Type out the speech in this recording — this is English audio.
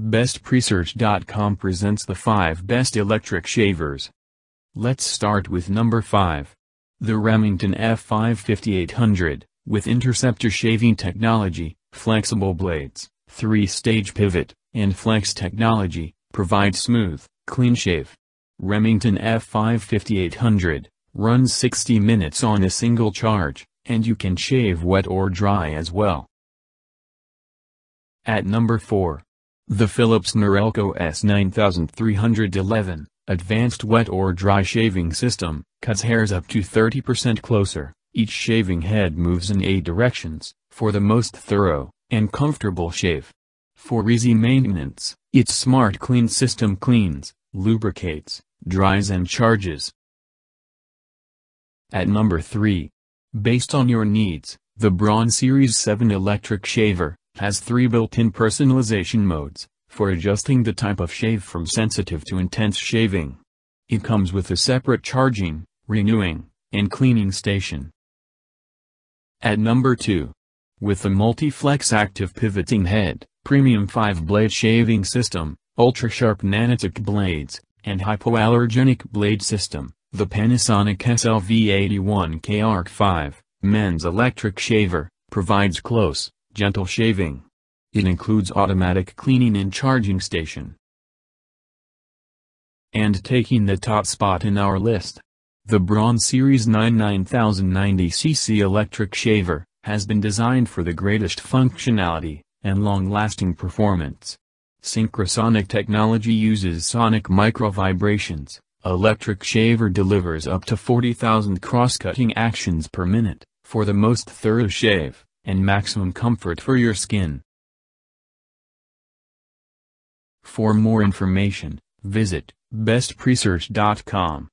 BestPresearch.com presents the 5 best electric shavers. Let's start with number 5. The Remington F5 5800, with interceptor shaving technology, flexible blades, 3-stage pivot, and flex technology, provides smooth, clean shave. Remington F5 5800, runs 60 minutes on a single charge, and you can shave wet or dry as well. At number 4. The Philips Norelco S9311, Advanced Wet or Dry Shaving System, cuts hairs up to 30% closer, each shaving head moves in 8 directions, for the most thorough, and comfortable shave. For easy maintenance, its smart clean system cleans, lubricates, dries and charges. At number 3. Based on your needs, the Braun Series 7 electric shaver, has three built-in personalization modes, for adjusting the type of shave from sensitive to intense shaving. It comes with a separate charging, renewing, and cleaning station. At number 2. With the Multi-Flex Active Pivoting Head, Premium 5-Blade Shaving System, Ultra-Sharp Nanotech Blades, and Hypoallergenic Blade System, the Panasonic SLV81K Arc 5, Men's Electric Shaver, provides close, gentle shaving. It includes automatic cleaning and charging station. And taking the top spot in our list. The Braun Series 9 9090cc electric shaver, has been designed for the greatest functionality, and long-lasting performance. SyncroSonic technology uses sonic micro-vibrations. Electric shaver delivers up to 40,000 cross-cutting actions per minute, for the most thorough shave, and maximum comfort for your skin. For more information, visit bestpresearch.com.